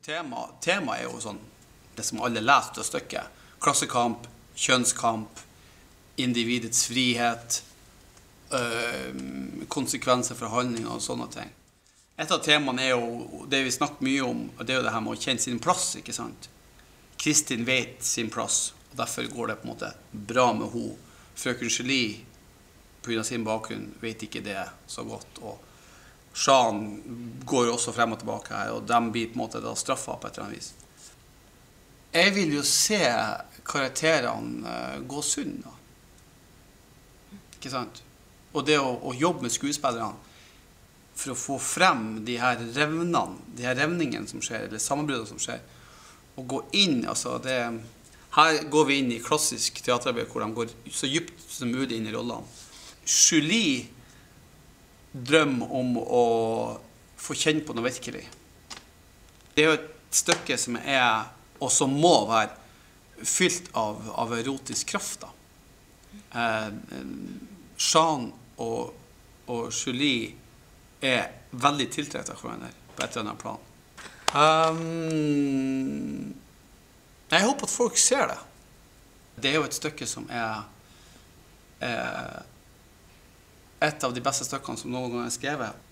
Temaet tema er jo sånn det som alle leser av stykket. Klassekamp, kjønnskamp, individets frihet, øh, konsekvenser for handlinger og sånne ting. Et av temaene er jo det vi snakker mye om, og det er jo det her med å kjenne sin plass. ikke sant? Kristin vet sin plass, og derfor går det på en måte bra med henne. Frøken Gelie, pga. sin bakgrunn, vet ikke det så godt. og Jean går også frem og tilbake her, og de blir på en måte da straffa på et eller annet vis. Jeg vil jo se karakterene uh, gå sunn, da. Ikke sant? Og det å, å, jobbe med skuespillerne for å få frem de her revnene, de her revningene som skjer, eller sammenbruddene som skjer, og gå inn altså det, Her går vi inn i klassisk teaterarbeid hvor de går så dypt som mulig inn i rollene. Julie drøm om å få kjenne på noe virkelig. Det er jo et stykke som er, og som må være, fylt av, av erotisk kraft. da. Eh, Jean og, og Julie er veldig tiltrukket av hverandre på et eller annet plan. Um, jeg håper at folk ser det. Det er jo et stykke som er, er et av de beste stykkene som noen gang er skrevet.